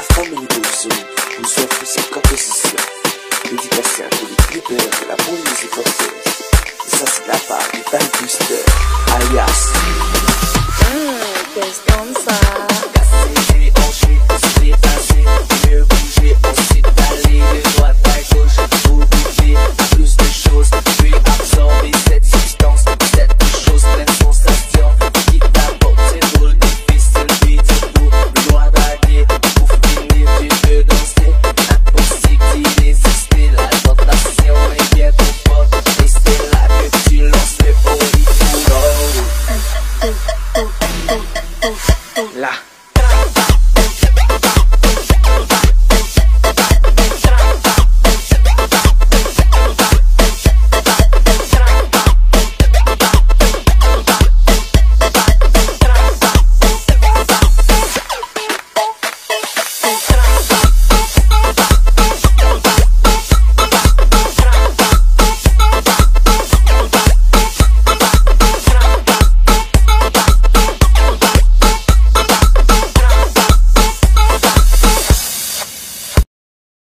la famille de Zoom vous offre cette composition. Dédicacée à tous les clippers de la police française. Ça, c'est la part du Time Booster, alias. Mmh, qu'est-ce comme ça? la.